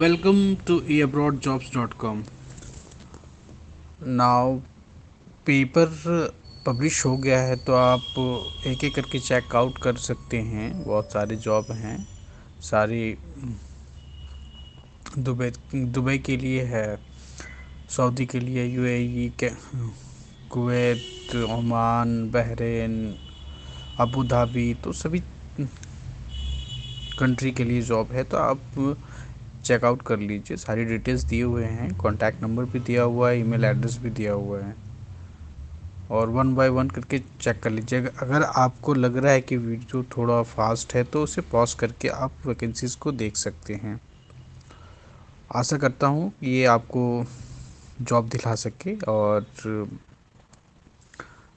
Welcome to eabroadjobs.com. Now paper publish हो गया है तो आप एक एक करके चेकआउट कर सकते हैं। बहुत सारे जॉब हैं। सारी, दुबई दुबई के लिए है, सऊदी के लिए यूएई के, Kuwait, Oman, Bahrain, Abu Dhabi तो सभी कंट्री के लिए जॉब है। तो आप चेकआउट कर लीजिए। सारी डिटेल्स दिए हुए हैं कॉन्टैक्ट नंबर भी दिया हुआ है ईमेल एड्रेस भी दिया हुआ है। और वन बाय वन करके चेक कर लीजिए। अगर आपको लग रहा है कि वीडियो थोड़ा फास्ट है तो उसे पॉज करके आप वैकेंसीज़ को देख सकते हैं। आशा करता हूँ कि ये आपको जॉब दिला सके और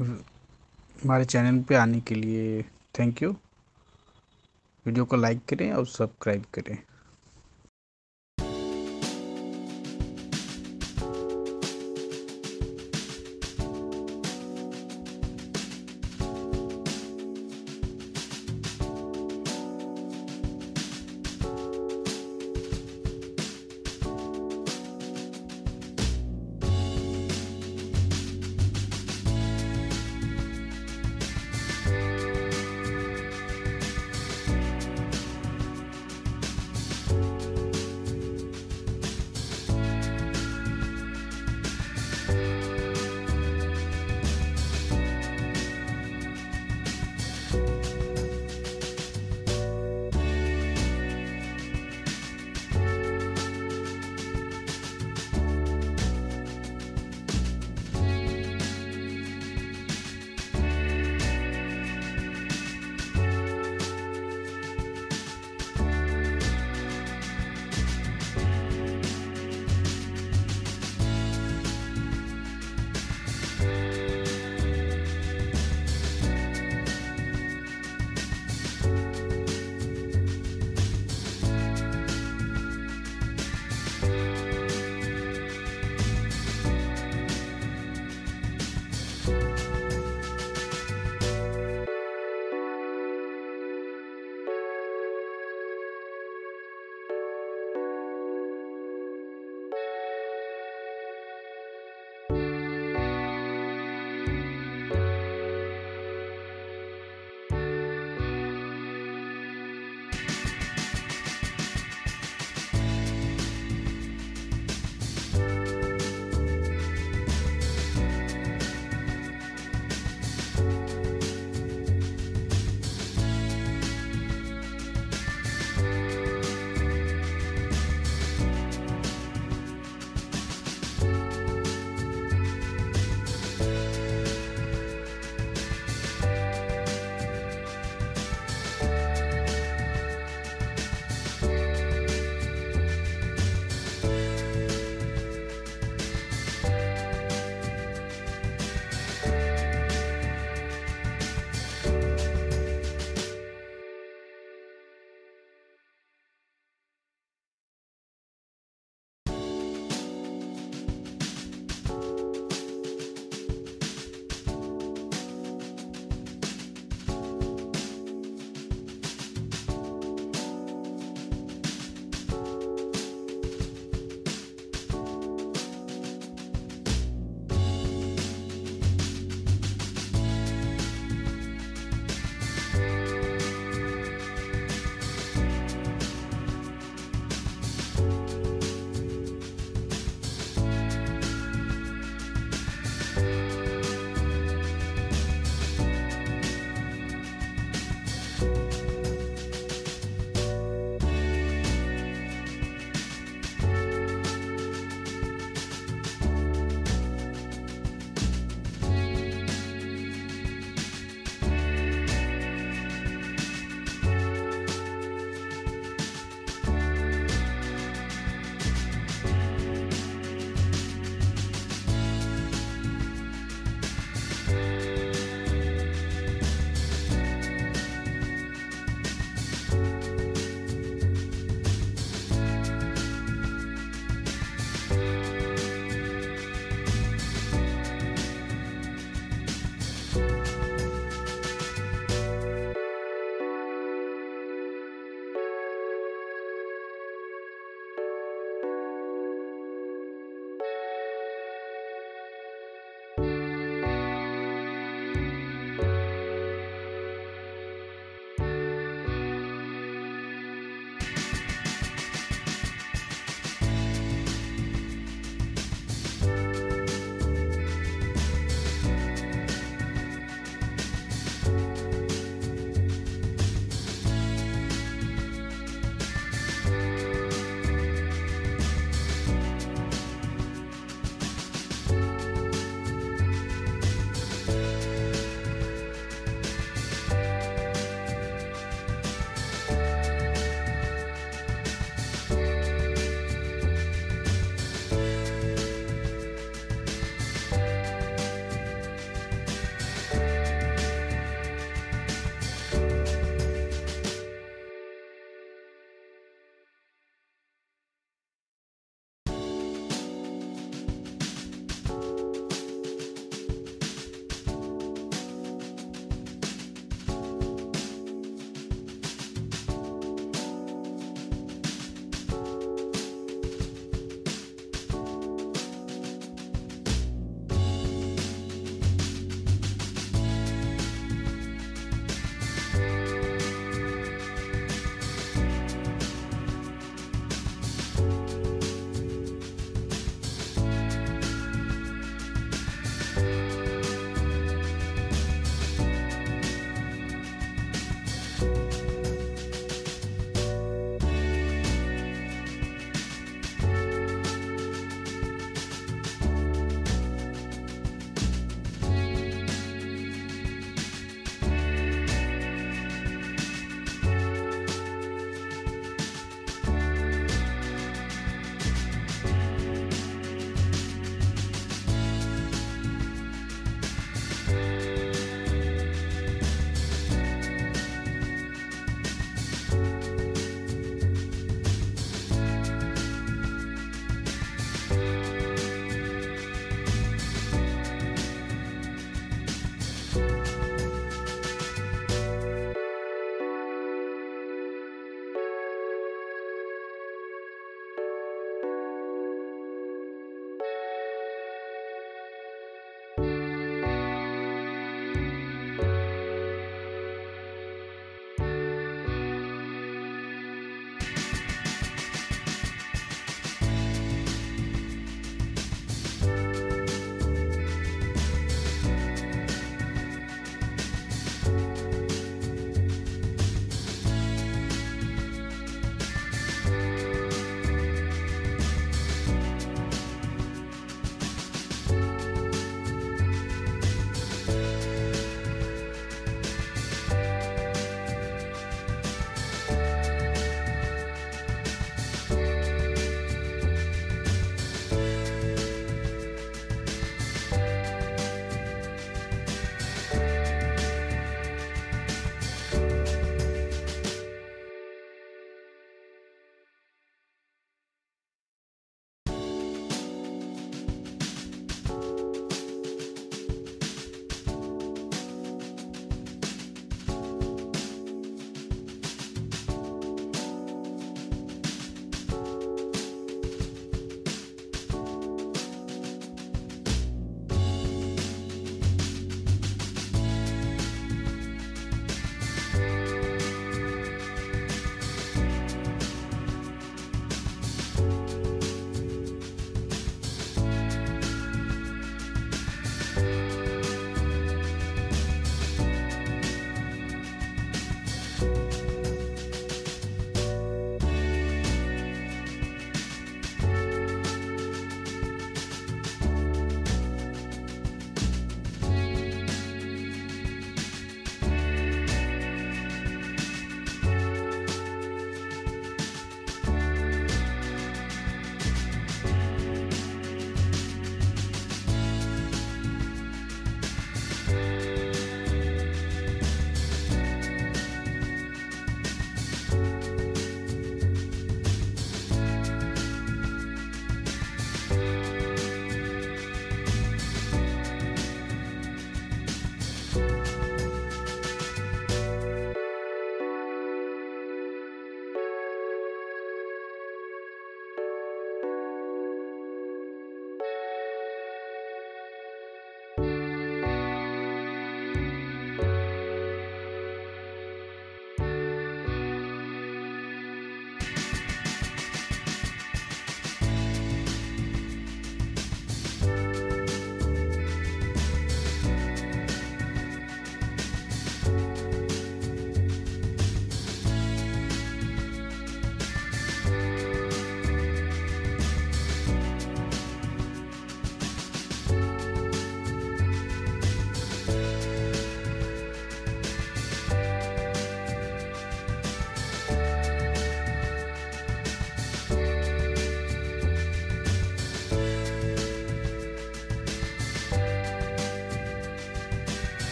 हमारे चैनल पे आने के लिए थैंक यू वीडियो को लाइक करें और सब्सक्राइब करें।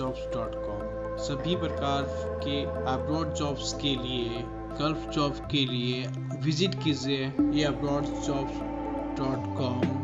कॉम सभी प्रकार के अब्रॉड जॉब्स के लिए गल्फ जॉब के लिए विज़िट कीजिए ये अब्रॉड जॉब्स डॉट कॉम